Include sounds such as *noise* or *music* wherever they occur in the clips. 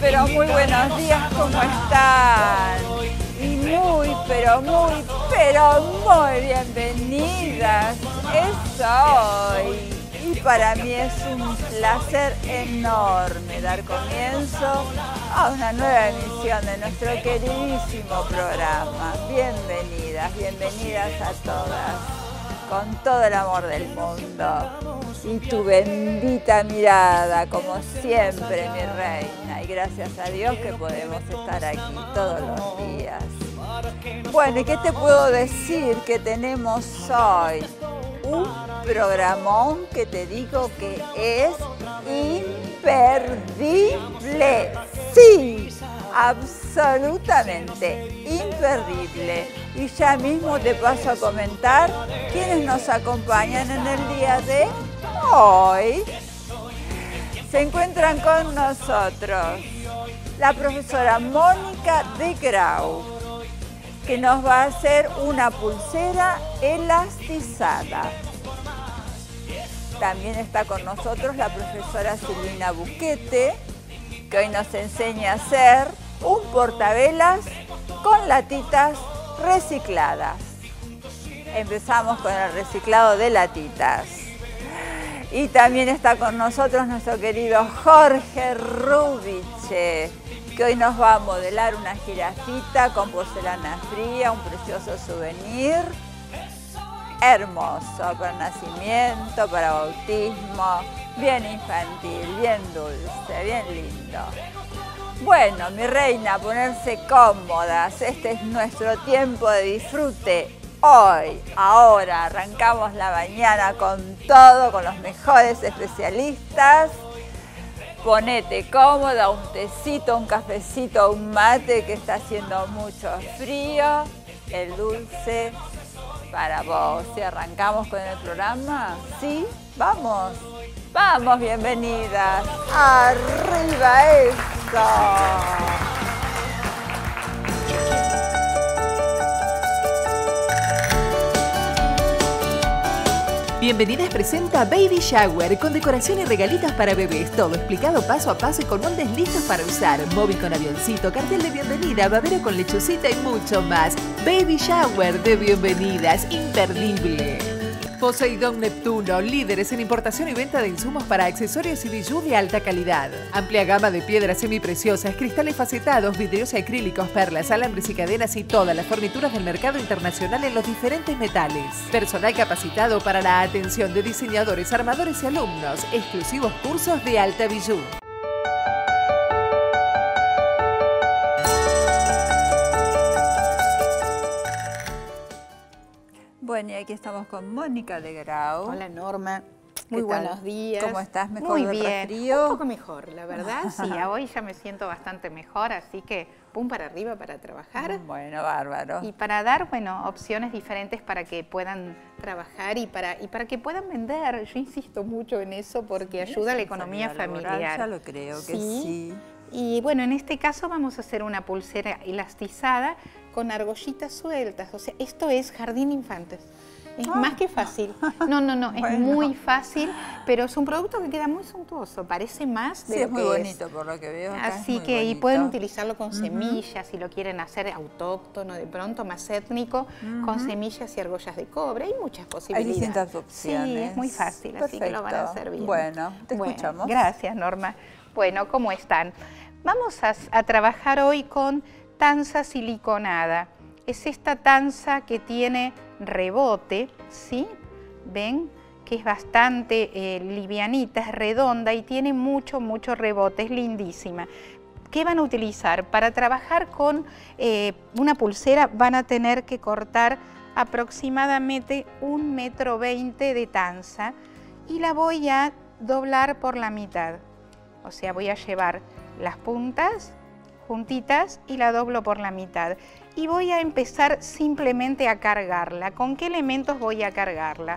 pero muy buenos días, ¿cómo están? Y muy, pero muy, pero muy bienvenidas. Es hoy. Y para mí es un placer enorme dar comienzo a una nueva emisión de nuestro queridísimo programa. Bienvenidas, bienvenidas a todas, con todo el amor del mundo. Y tu bendita mirada, como siempre, mi reina. Y gracias a Dios que podemos estar aquí todos los días. Bueno, ¿y qué te puedo decir que tenemos hoy? Un programón que te digo que es imperdible. Sí, absolutamente imperdible. Y ya mismo te paso a comentar quiénes nos acompañan en el día de hoy. Se encuentran con nosotros la profesora Mónica de Grau, que nos va a hacer una pulsera elastizada. También está con nosotros la profesora Silvina Buquete, que hoy nos enseña a hacer un portavelas con latitas recicladas. Empezamos con el reciclado de latitas. Y también está con nosotros nuestro querido Jorge Rubiche, que hoy nos va a modelar una jirafita con porcelana fría, un precioso souvenir hermoso para nacimiento, para bautismo, bien infantil, bien dulce, bien lindo. Bueno, mi reina, ponerse cómodas, este es nuestro tiempo de disfrute. Hoy, ahora, arrancamos la mañana con todo, con los mejores especialistas. Ponete cómoda, un tecito, un cafecito, un mate que está haciendo mucho frío, el dulce para vos. Si arrancamos con el programa, sí, vamos, vamos, bienvenidas. Arriba eso. Bienvenidas presenta Baby Shower con decoración y regalitos para bebés. Todo explicado paso a paso y con moldes listos para usar. Móvil con avioncito, cartel de bienvenida, babero con lechucita y mucho más. Baby Shower de bienvenidas, imperdible. Poseidón Neptuno, líderes en importación y venta de insumos para accesorios y bijú de alta calidad. Amplia gama de piedras semipreciosas, cristales facetados, vidrios y acrílicos, perlas, alambres y cadenas y todas las fornituras del mercado internacional en los diferentes metales. Personal capacitado para la atención de diseñadores, armadores y alumnos. Exclusivos cursos de alta bijú. Y aquí estamos con Mónica de Grau. Hola Norma, ¿Qué muy tal? buenos días. ¿Cómo estás? ¿Mejor Muy bien, resfrío? un poco mejor, la verdad. Sí, *laughs* hoy ya me siento bastante mejor, así que pum para arriba para trabajar. Bueno, bárbaro. Y para dar, bueno, opciones diferentes para que puedan trabajar y para, y para que puedan vender. Yo insisto mucho en eso porque ayuda a la economía familiar. laboral, Ya lo creo que sí. Y bueno, en este caso vamos a hacer una pulsera elastizada con argollitas sueltas. O sea, esto es jardín infantes. Es Ah. más que fácil. *laughs* No, no, no, es Bueno. muy fácil, pero es un producto que queda muy suntuoso, parece más de Sí, lo es muy que bonito por lo que veo. acá Así que y bonito. pueden utilizarlo con semillas, si lo quieren hacer autóctono de pronto, más étnico, con semillas y argollas de cobre. Hay muchas Hay posibilidades. distintas opciones. Sí, es muy fácil, así que lo van a hacer bien. Bueno, te Bueno, escuchamos. Gracias, Norma. Bueno, ¿cómo están? Vamos a, a trabajar hoy con tanza siliconada. Es esta tanza que tiene rebote, ¿sí? ¿Ven? Que es bastante eh, livianita, es redonda y tiene mucho, mucho rebote, es lindísima. ¿Qué van a utilizar? Para trabajar con eh, una pulsera van a tener que cortar aproximadamente un metro veinte de tanza y la voy a doblar por la mitad. O sea, voy a llevar las puntas juntitas y la doblo por la mitad. Y voy a empezar simplemente a cargarla. ¿Con qué elementos voy a cargarla?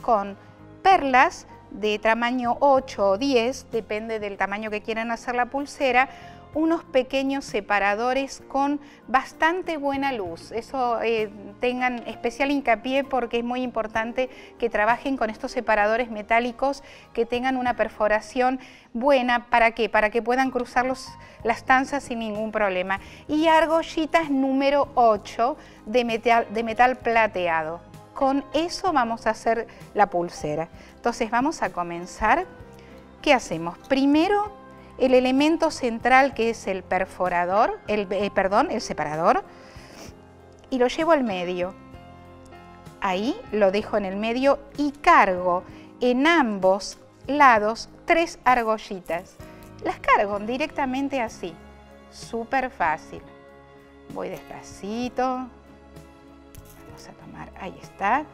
Con perlas de tamaño 8 o 10, depende del tamaño que quieran hacer la pulsera, unos pequeños separadores con bastante buena luz. Eso eh, tengan especial hincapié porque es muy importante que trabajen con estos separadores metálicos que tengan una perforación buena. ¿Para qué? Para que puedan cruzar las tanzas sin ningún problema. Y argollitas número 8 de metal, de metal plateado. Con eso vamos a hacer la pulsera. Entonces vamos a comenzar. ¿Qué hacemos? Primero el elemento central que es el perforador, el, eh, perdón, el separador, y lo llevo al medio. Ahí lo dejo en el medio y cargo en ambos lados tres argollitas. Las cargo directamente así, súper fácil. Voy despacito, vamos a tomar, ahí está,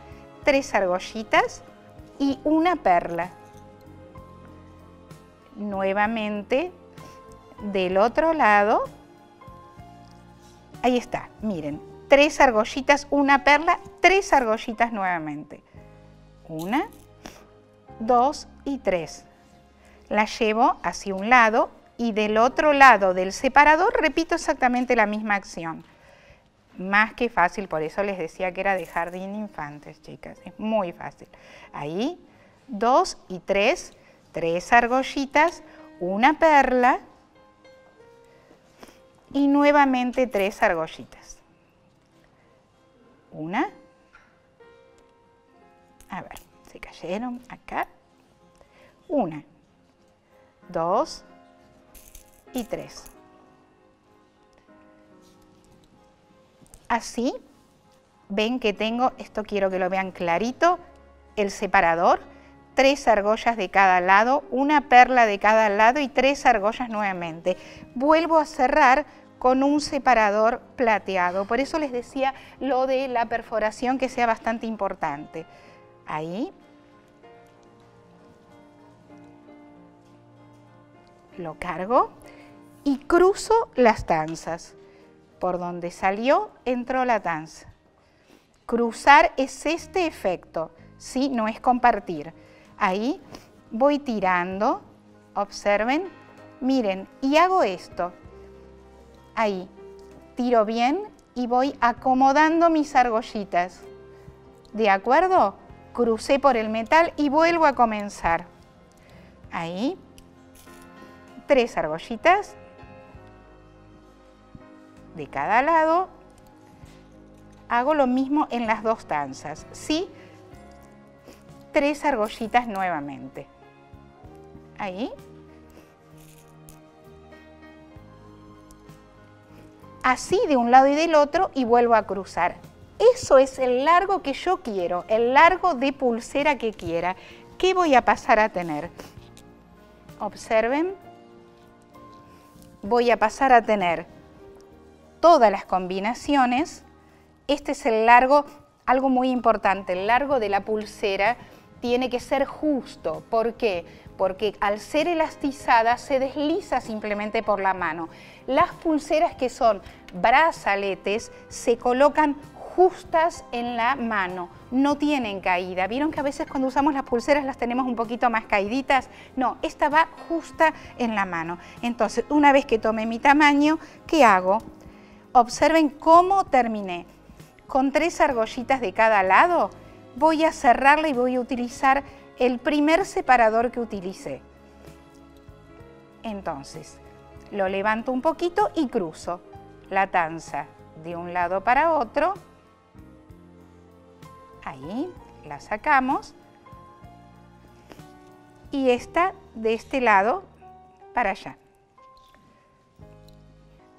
tres argollitas y una perla nuevamente del otro lado. Ahí está, miren, tres argollitas, una perla, tres argollitas nuevamente. Una, dos y tres. La llevo hacia un lado y del otro lado del separador repito exactamente la misma acción. Más que fácil, por eso les decía que era de jardín infantes, chicas. Es muy fácil. Ahí, dos y tres tres argollitas, una perla y nuevamente tres argollitas. Una, a ver, se cayeron acá, una, dos y tres. Así, ven que tengo, esto quiero que lo vean clarito, el separador, tres argollas de cada lado, una perla de cada lado y tres argollas nuevamente. Vuelvo a cerrar con un separador plateado. Por eso les decía lo de la perforación que sea bastante importante. Ahí. Lo cargo y cruzo las tanzas. Por donde salió, entró la tanza. Cruzar es este efecto, ¿sí? No es compartir. Ahí voy tirando, observen, miren, y hago esto. Ahí, tiro bien y voy acomodando mis argollitas. ¿De acuerdo? Crucé por el metal y vuelvo a comenzar. Ahí, tres argollitas de cada lado. Hago lo mismo en las dos tanzas. ¿sí? Tres argollitas nuevamente. Ahí. Así de un lado y del otro y vuelvo a cruzar. Eso es el largo que yo quiero, el largo de pulsera que quiera. ¿Qué voy a pasar a tener? Observen. Voy a pasar a tener todas las combinaciones. Este es el largo, algo muy importante, el largo de la pulsera tiene que ser justo. ¿Por qué? Porque al ser elastizada se desliza simplemente por la mano. Las pulseras que son brazaletes se colocan justas en la mano, no tienen caída. ¿Vieron que a veces cuando usamos las pulseras las tenemos un poquito más caíditas? No, esta va justa en la mano. Entonces, una vez que tome mi tamaño, ¿qué hago? Observen cómo terminé. Con tres argollitas de cada lado, voy a cerrarla y voy a utilizar el primer separador que utilicé. Entonces, lo levanto un poquito y cruzo la tanza de un lado para otro. Ahí, la sacamos. Y esta de este lado para allá.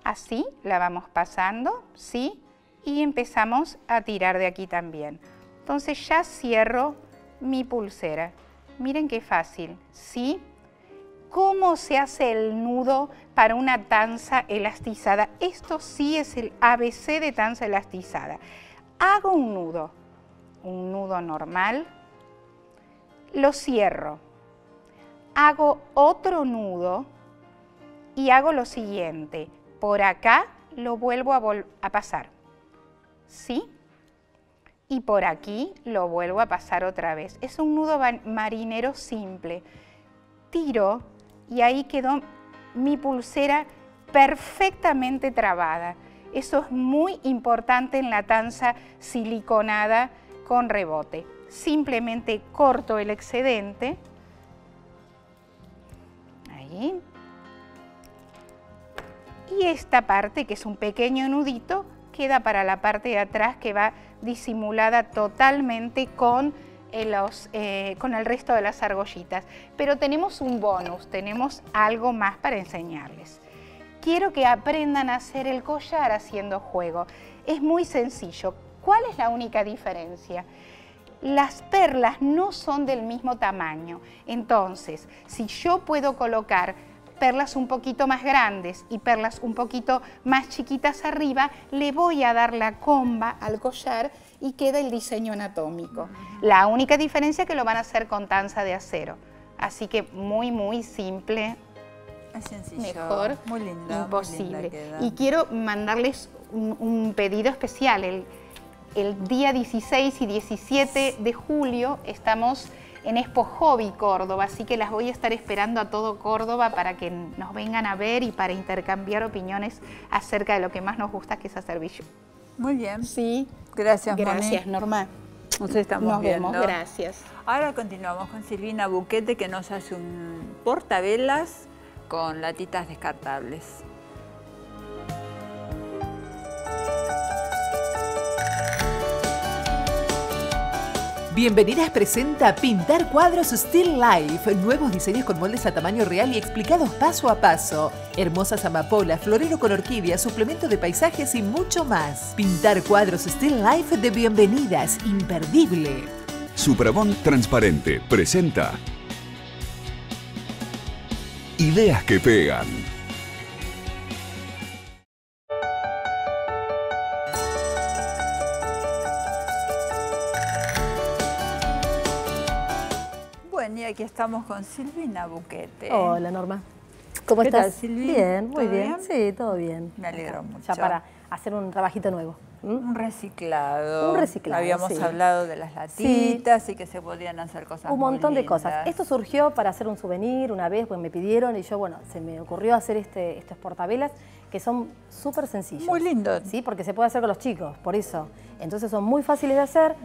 Así la vamos pasando, ¿sí? Y empezamos a tirar de aquí también. Entonces ya cierro mi pulsera. Miren qué fácil, ¿sí? ¿Cómo se hace el nudo para una tanza elastizada? Esto sí es el ABC de tanza elastizada. Hago un nudo, un nudo normal, lo cierro, hago otro nudo y hago lo siguiente. Por acá lo vuelvo a, a pasar, ¿sí? Y por aquí lo vuelvo a pasar otra vez. Es un nudo marinero simple. Tiro y ahí quedó mi pulsera perfectamente trabada. Eso es muy importante en la tanza siliconada con rebote. Simplemente corto el excedente. Ahí. Y esta parte, que es un pequeño nudito, queda para la parte de atrás que va disimulada totalmente con, eh, los, eh, con el resto de las argollitas. Pero tenemos un bonus, tenemos algo más para enseñarles. Quiero que aprendan a hacer el collar haciendo juego. Es muy sencillo. ¿Cuál es la única diferencia? Las perlas no son del mismo tamaño. Entonces, si yo puedo colocar perlas un poquito más grandes y perlas un poquito más chiquitas arriba, le voy a dar la comba al collar y queda el diseño anatómico. La única diferencia es que lo van a hacer con tanza de acero. Así que muy, muy simple. Mejor, muy linda, imposible. y quiero mandarles un, pedido especial. El, el día 16 y 17 de julio estamos en Expo Hobby Córdoba, así que las voy a estar esperando a todo Córdoba para que nos vengan a ver y para intercambiar opiniones acerca de lo que más nos gusta, que es hacer bijú. Muy bien. Sí. Gracias, Gracias, Norma. Nos estamos nos viendo. Vemos. Gracias. Ahora continuamos con Silvina Buquete que nos hace un portavelas con latitas descartables. Bienvenidas presenta Pintar Cuadros Still Life. Nuevos diseños con moldes a tamaño real y explicados paso a paso. Hermosas amapolas, florero con orquídeas, suplemento de paisajes y mucho más. Pintar Cuadros Still Life de Bienvenidas. Imperdible. Suprabón Transparente presenta Ideas que pegan. Aquí estamos con Silvina Buquete. Hola Norma. ¿Cómo ¿Qué estás? tal, Silvi? Bien, muy ¿Todo bien. bien? Sí, todo bien. Me alegro mucho. Ya para hacer un trabajito nuevo. Un reciclado. Un reciclado, Habíamos sí. hablado de las latitas y que se podían hacer cosas Un muy montón de cosas. Esto surgió para hacer un souvenir una vez, pues me pidieron y yo, bueno, se me ocurrió hacer este, estos portavelas que son súper sencillos. Muy lindo. Sí, porque se puede hacer con los chicos, por eso. Entonces son muy fáciles de hacer.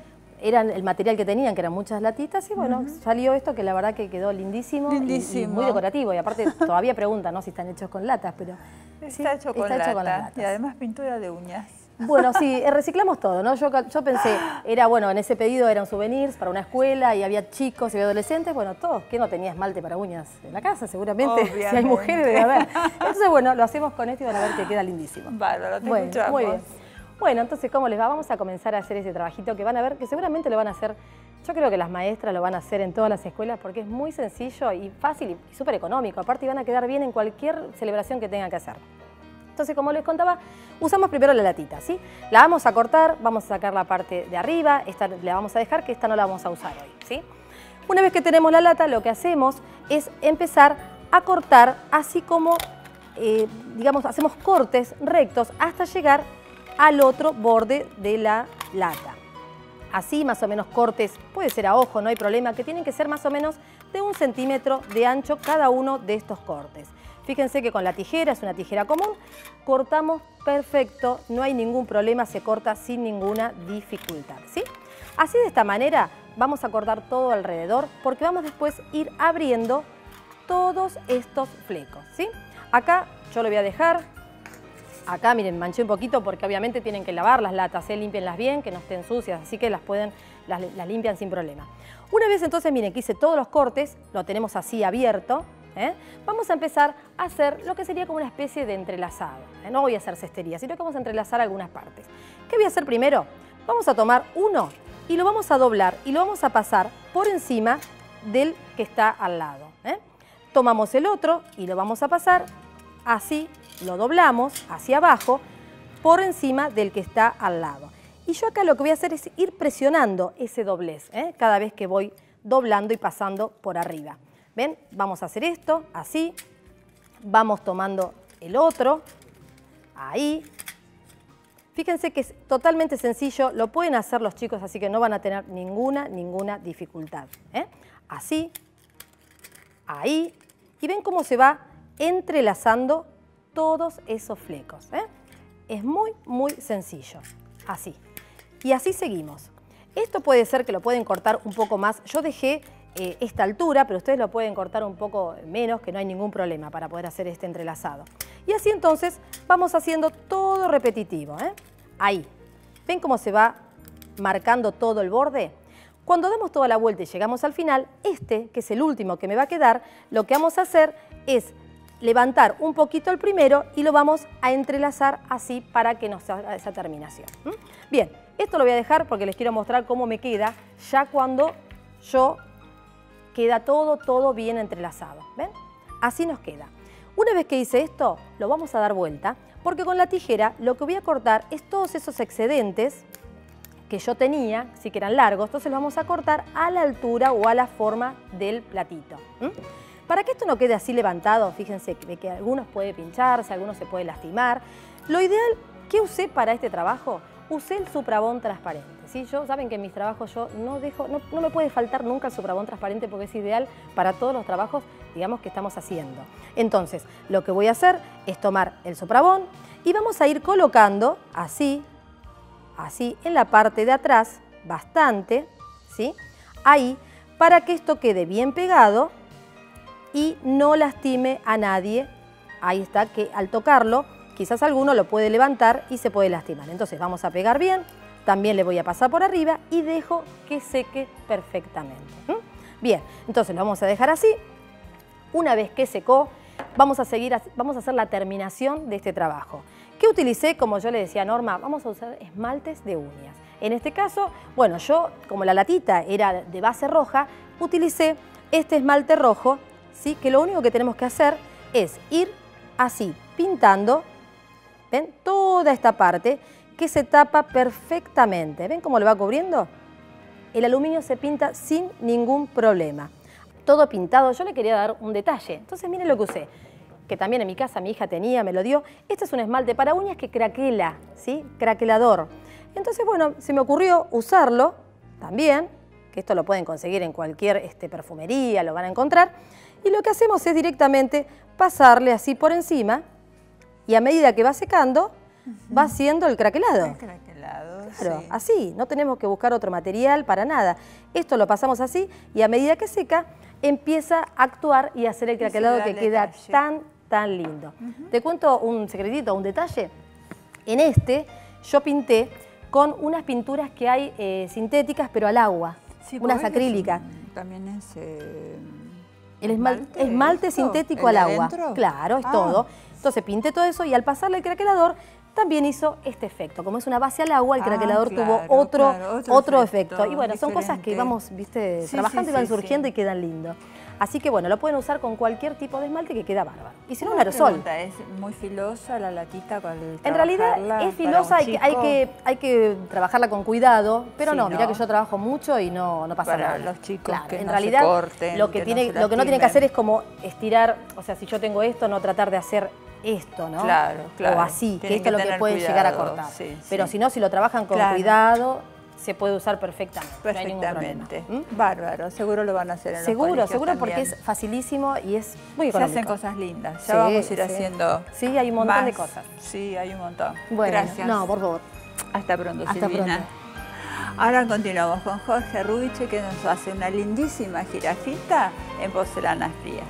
Eran el material que tenían, que eran muchas latitas, y bueno, salió esto que la verdad que quedó lindísimo, y- Y, Lindísimo. muy decorativo. Y aparte *laughs* todavía preguntan ¿no? si están hechos con latas, pero Está, sí, hecho, con está hecho con las latas. Y además pintura de uñas. Bueno, sí, *laughs* reciclamos todo, ¿no? Yo, yo pensé, era bueno, en ese pedido eran souvenirs para una escuela y había chicos y había adolescentes, bueno, todos, que no tenía esmalte para uñas en la casa, seguramente? *laughs* Si hay mujeres debe haber. Entonces, bueno, lo hacemos con esto y van a ver que queda lindísimo. Bárbaro, te Bueno, escuchamos. muy bien. Bueno, entonces, ¿cómo les va? Vamos a comenzar a hacer ese trabajito que van a ver, que seguramente lo van a hacer, yo creo que las maestras lo van a hacer en todas las escuelas porque es muy sencillo y fácil y, súper económico. Aparte, van a quedar bien en cualquier celebración que tengan que hacer. Entonces, como les contaba, usamos primero la latita, ¿sí? La vamos a cortar, vamos a sacar la parte de arriba, esta la vamos a dejar, que esta no la vamos a usar hoy, ¿sí? Una vez que tenemos la lata, lo que hacemos es empezar a cortar así como, eh, digamos, hacemos cortes rectos hasta llegar al otro borde de la lata. Así, más o menos cortes, puede ser a ojo, no hay problema, que tienen que ser más o menos de un centímetro de ancho cada uno de estos cortes. Fíjense que con la tijera, es una tijera común, cortamos perfecto, no hay ningún problema, se corta sin ninguna dificultad. ¿sí? Así de esta manera vamos a cortar todo alrededor porque vamos después a ir abriendo todos estos flecos. ¿sí? Acá yo lo voy a dejar Acá, miren, manché un poquito porque obviamente tienen que lavar las latas, ¿eh? limpienlas bien, que no estén sucias, así que las pueden, las, limpian sin problema. Una vez entonces, miren, que hice todos los cortes, lo tenemos así abierto, ¿eh? vamos a empezar a hacer lo que sería como una especie de entrelazado. ¿eh? No voy a hacer cestería, sino que vamos a entrelazar algunas partes. ¿Qué voy a hacer primero? Vamos a tomar uno y lo vamos a doblar y lo vamos a pasar por encima del que está al lado. ¿eh? Tomamos el otro y lo vamos a pasar así, lo doblamos hacia abajo por encima del que está al lado. Y yo acá lo que voy a hacer es ir presionando ese doblez, ¿eh? cada vez que voy doblando y pasando por arriba. ¿Ven? Vamos a hacer esto, así. Vamos tomando el otro, ahí. Fíjense que es totalmente sencillo, lo pueden hacer los chicos, así que no van a tener ninguna, ninguna dificultad. ¿eh? Así, ahí. Y ven cómo se va entrelazando todos esos flecos. ¿eh? Es muy, muy sencillo. Así. Y así seguimos. Esto puede ser que lo pueden cortar un poco más. Yo dejé eh, esta altura, pero ustedes lo pueden cortar un poco menos, que no hay ningún problema para poder hacer este entrelazado. Y así entonces vamos haciendo todo repetitivo. ¿eh? Ahí. ¿Ven cómo se va marcando todo el borde? Cuando damos toda la vuelta y llegamos al final, este, que es el último que me va a quedar, lo que vamos a hacer es levantar un poquito el primero y lo vamos a entrelazar así para que nos haga esa terminación. Bien, esto lo voy a dejar porque les quiero mostrar cómo me queda ya cuando yo queda todo, todo bien entrelazado. ¿Ven? Así nos queda. Una vez que hice esto, lo vamos a dar vuelta porque con la tijera lo que voy a cortar es todos esos excedentes que yo tenía, sí que eran largos, entonces los vamos a cortar a la altura o a la forma del platito. Para que esto no quede así levantado, fíjense que, que algunos puede pincharse, algunos se puede lastimar. Lo ideal, ¿qué usé para este trabajo? Usé el suprabón transparente. ¿sí? Saben que en mis trabajos yo no dejo, no, no me puede faltar nunca el suprabón transparente porque es ideal para todos los trabajos, digamos, que estamos haciendo. Entonces, lo que voy a hacer es tomar el suprabón y vamos a ir colocando así, así en la parte de atrás, bastante, ¿sí? Ahí, para que esto quede bien pegado y no lastime a nadie. Ahí está, que al tocarlo, quizás alguno lo puede levantar y se puede lastimar. Entonces vamos a pegar bien, también le voy a pasar por arriba y dejo que seque perfectamente. Bien, entonces lo vamos a dejar así. Una vez que secó, vamos a, seguir, vamos a hacer la terminación de este trabajo. ¿Qué utilicé? Como yo le decía a Norma, vamos a usar esmaltes de uñas. En este caso, bueno, yo, como la latita era de base roja, utilicé este esmalte rojo, ¿sí? que lo único que tenemos que hacer es ir así, pintando, ¿ven? Toda esta parte que se tapa perfectamente. ¿Ven cómo lo va cubriendo? El aluminio se pinta sin ningún problema. Todo pintado. Yo le quería dar un detalle. Entonces miren lo que usé que también en mi casa mi hija tenía, me lo dio. Este es un esmalte para uñas que craquela, ¿sí? Craquelador. Entonces, bueno, se me ocurrió usarlo también, que esto lo pueden conseguir en cualquier este, perfumería, lo van a encontrar. Y lo que hacemos es directamente pasarle así por encima y a medida que va secando, va haciendo el craquelado. El craquelado, Claro, así, no tenemos que buscar otro material para nada. Esto lo pasamos así y a medida que seca, empieza a actuar y a hacer el craquelado que queda tan, tan lindo. Te cuento un secretito, un detalle. En este yo pinté con unas pinturas que hay eh, sintéticas pero al agua, unas acrílicas. también es... Eh, el esmalte, esmalte sintético al agua. Claro, es ah. todo. Entonces pinté todo eso y al pasarle el craquelador también hizo este efecto. Como es una base al agua, el Ah, craquelador claro, tuvo otro, claro, otro otro, efecto, efecto. Y bueno, son cosas que vamos, viste, Sí, trabajando sí, y van surgiendo y quedan lindos. Así que bueno, lo pueden usar con cualquier tipo de esmalte que queda bárbaro. Y si no, un aerosol. pregunta, ¿Es muy filosa la latita con el En realidad es para filosa, hay que, hay, que, hay que trabajarla con cuidado, pero Sí, no, mirá ¿no? que yo trabajo mucho y no, no pasa Para nada. los chicos Claro, que en no se realidad corten, lo que, que no tiene, se lo que no tienen que hacer es como estirar, o sea, si yo tengo esto, no tratar de hacer esto, ¿no? Claro, claro. O así, que esto es lo que tener pueden llegar a cuidado, cortar. sí, Pero sí. si no, si lo trabajan con Claro. cuidado, se puede usar perfectamente. no. Perfectamente. ¿Mm? Bárbaro, seguro lo van a hacer en los Seguro, colegios seguro porque también. es facilísimo y es muy Se económico. hacen cosas lindas. Ya Sí, vamos a ir sí. haciendo. Sí, hay un montón de cosas. Sí, hay un montón. Bueno, Gracias. no, por favor. Hasta pronto, Hasta Silvina. pronto. Ahora continuamos con Jorge Rubiche que nos hace una lindísima jirafita en porcelana fría.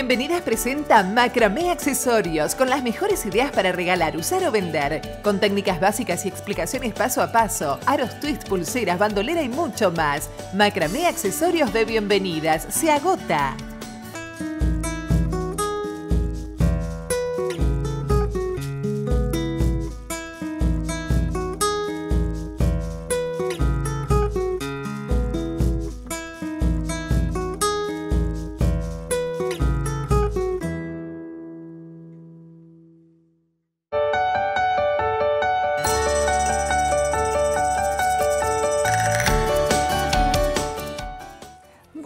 Bienvenidas presenta Macramé Accesorios, con las mejores ideas para regalar, usar o vender. Con técnicas básicas y explicaciones paso a paso, aros twist, pulseras, bandolera y mucho más. Macramé Accesorios de bienvenidas, se agota.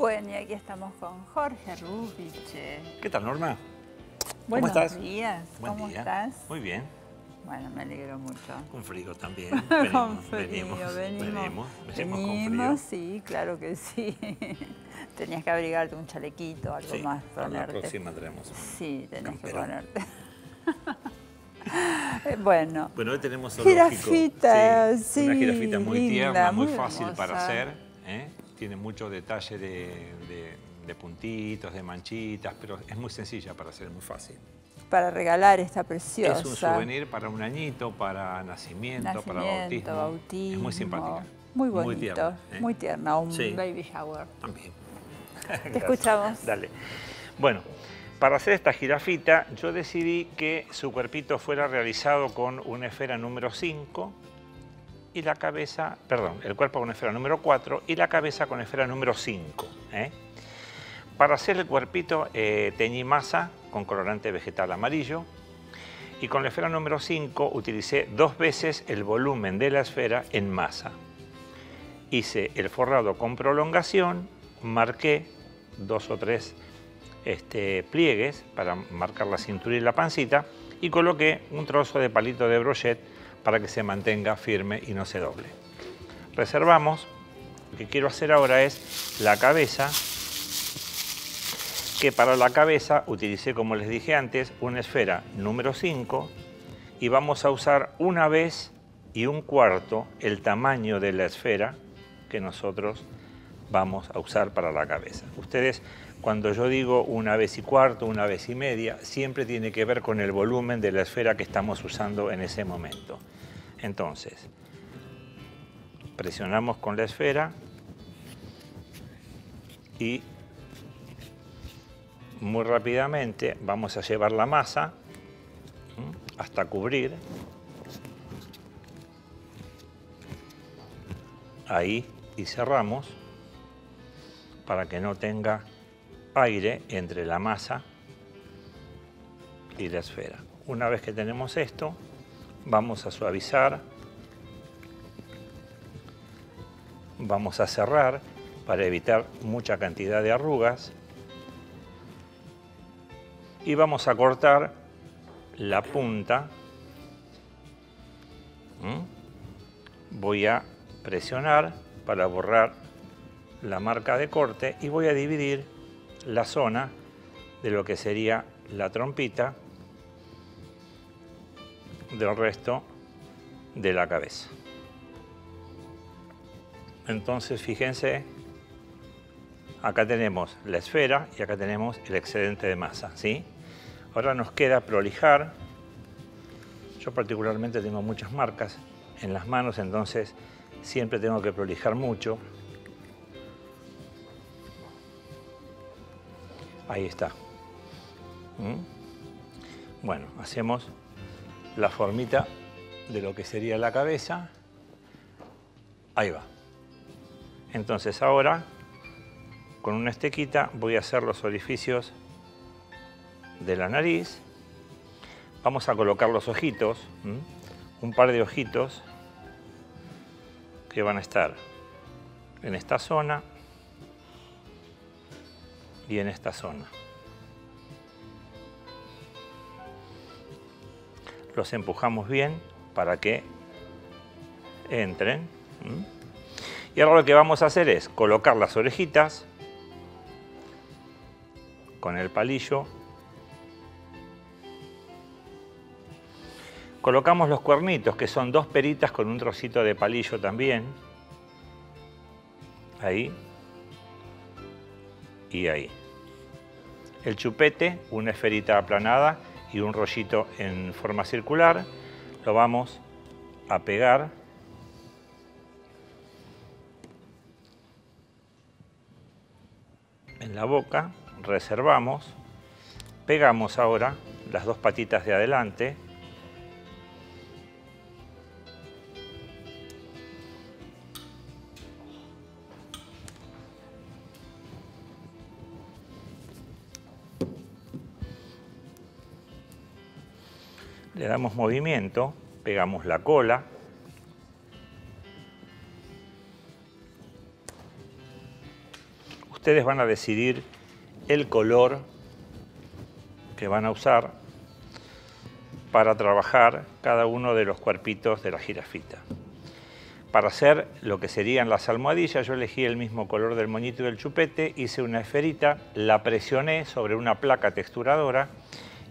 Bueno, y aquí estamos con Jorge Rubiche. ¿Qué tal, Norma? Buenos estás? días. Buen ¿Cómo día. estás? Muy bien. Bueno, me alegro mucho. Con frío también. *laughs* Con Venimos, frío, venimos, venimos, venimos, venimos con frío. sí, claro que sí. *laughs* Tenías que abrigarte un chalequito, algo Sí, más, para la ponerte. próxima traemos. un Sí, tenés que camperón. ponerte. *laughs* Eh, bueno, Bueno, hoy tenemos zoológico. Jirafita, Una sí, jirafita muy linda, tierna, muy, muy fácil para hacer. ¿eh? Tiene mucho detalle de, de- de puntitos, de manchitas, pero es muy sencilla para hacer, muy fácil. para regalar esta preciosa. Es un souvenir para un añito, para nacimiento, para bautismo. bautismo. Es muy simpática. Muy bonito, tierna, ¿eh? muy tierna, un Sí. baby shower. También. Te *laughs* escuchamos. Dale. Bueno, para hacer esta jirafita, yo decidí que su cuerpito fuera realizado con una esfera número 5 y la cabeza, perdón, el cuerpo con esfera número 4 y la cabeza con esfera número 5. ¿eh? Para hacer el cuerpito eh, teñí masa con colorante vegetal amarillo y con la esfera número 5 utilicé dos veces el volumen de la esfera en masa. Hice el forrado con prolongación, marqué dos o tres este, pliegues para marcar la cintura y la pancita y coloqué un trozo de palito de brochet para que se mantenga firme y no se doble. Reservamos. Lo que quiero hacer ahora es la cabeza, que para la cabeza utilicé, como les dije antes, una esfera número 5 y vamos a usar una vez y un cuarto el tamaño de la esfera que nosotros vamos a usar para la cabeza. Ustedes, cuando yo digo una vez y cuarto, una vez y media, siempre tiene que ver con el volumen de la esfera que estamos usando en ese momento. Entonces, presionamos con la esfera y muy rápidamente vamos a llevar la masa hasta cubrir ahí y cerramos para que no tenga aire entre la masa y la esfera. Una vez que tenemos esto, vamos a suavizar, vamos a cerrar para evitar mucha cantidad de arrugas y vamos a cortar la punta. ¿Mm? Voy a presionar para borrar la marca de corte y voy a dividir la zona de lo que sería la trompita del resto de la cabeza. Entonces, fíjense, acá tenemos la esfera y acá tenemos el excedente de masa, ¿sí? Ahora nos queda prolijar. Yo particularmente tengo muchas marcas en las manos, entonces siempre tengo que prolijar mucho. Ahí está. ¿Mm? Bueno, hacemos la formita de lo que sería la cabeza. Ahí va. Entonces ahora, con una estequita, voy a hacer los orificios de la nariz. Vamos a colocar los ojitos, un par de ojitos que van a estar en esta zona y en esta zona. Los empujamos bien para que entren. Y ahora lo que vamos a hacer es colocar las orejitas con el palillo. Colocamos los cuernitos, que son dos peritas con un trocito de palillo también. Ahí. Y ahí. El chupete, una esferita aplanada y un rollito en forma circular. Lo vamos a pegar en la boca, reservamos, pegamos ahora las dos patitas de adelante, le damos movimiento, pegamos la cola, ustedes van a decidir el color que van a usar. para trabajar cada uno de los cuerpitos de la jirafita. Para hacer lo que serían las almohadillas, yo elegí el mismo color del moñito y del chupete, hice una esferita, la presioné sobre una placa texturadora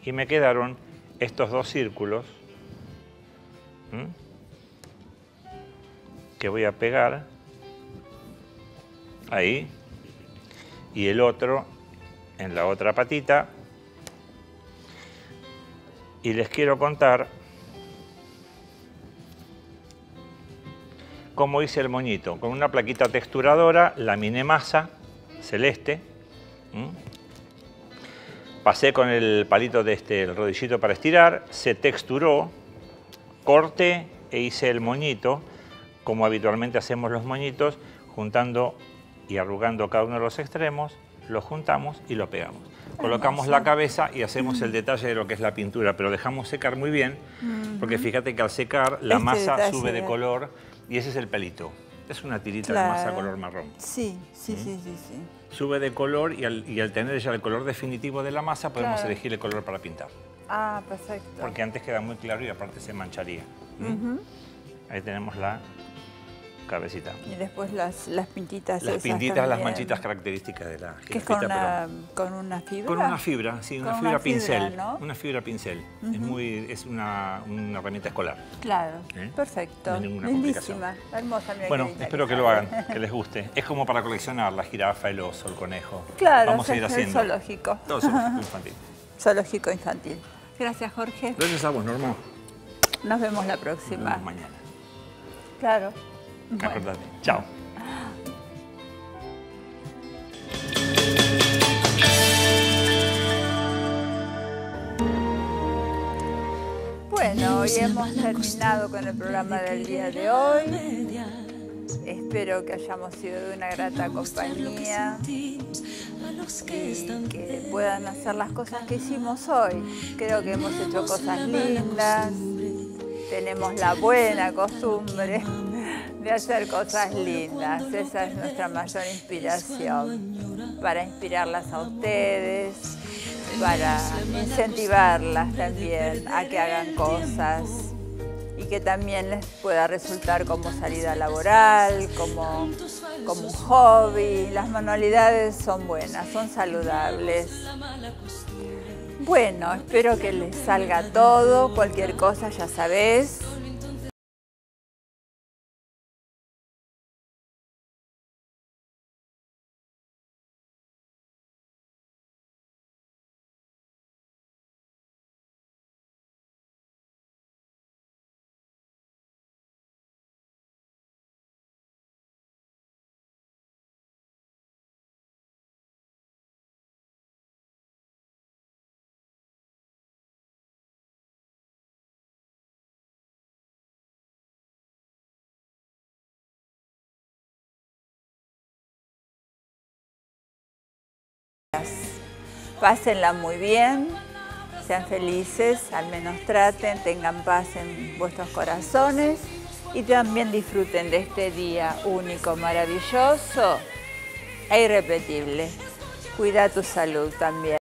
y me quedaron estos dos círculos que voy a pegar ahí y el otro en la otra patita y les quiero contar cómo hice el moñito. Con una plaquita texturadora laminé masa celeste. Pasé con el palito de este, el rodillito para estirar, se texturó, corté e hice el moñito, como habitualmente hacemos los moñitos, juntando y arrugando cada uno de los extremos, lo juntamos y lo pegamos. Colocamos la cabeza y hacemos el detalle de lo que es la pintura, pero dejamos secar muy bien, porque fíjate que al secar la Este masa sube de color y ese es el pelito. Es una tirita de masa Claro. color marrón. Sí, sí, sí, sí, sí. Sube de color y al, y al tener ya el color definitivo de la masa podemos Claro. elegir el color para pintar. Ah, perfecto. Porque antes queda muy claro y aparte se mancharía. ¿Mm? Ahí tenemos la cabecita. Y después las, las pintitas Las esas pintitas, las manchitas características de la Que es con una, pero- con una fibra. Con una fibra, sí, una fibra una fibra, pincel. ¿no? Una fibra pincel. Es muy, es una, una herramienta escolar. Claro, ¿Eh? perfecto. No Lindísima, hermosa. mira Bueno, espero que lo hagan, que les guste. Es como para coleccionar la jirafa, el oso, el conejo. Claro, Vamos a ir el haciendo. zoológico. Todo zoológico *laughs* infantil. Zoológico infantil. Gracias, Jorge. Gracias a vos, Norma. Nos vemos la Nos próxima. vemos mañana. Claro. Bueno. Acordate. Chao. Bueno, hoy hemos terminado con el programa del día de hoy. Espero que hayamos sido de una grata compañía y que puedan hacer las cosas que hicimos hoy. Creo que hemos hecho cosas lindas, tenemos la buena costumbre de hacer cosas lindas. Esa es nuestra mayor inspiración, para inspirarlas a ustedes, para incentivarlas también a que hagan cosas y que también les pueda resultar como salida laboral, como, como un hobby. Las manualidades son buenas, son saludables. Bueno, espero que les salga todo, cualquier cosa ya sabés. Pásenla muy bien, sean felices, al menos traten, tengan paz en vuestros corazones y también disfruten de este día único, maravilloso e irrepetible. Cuida tu salud también.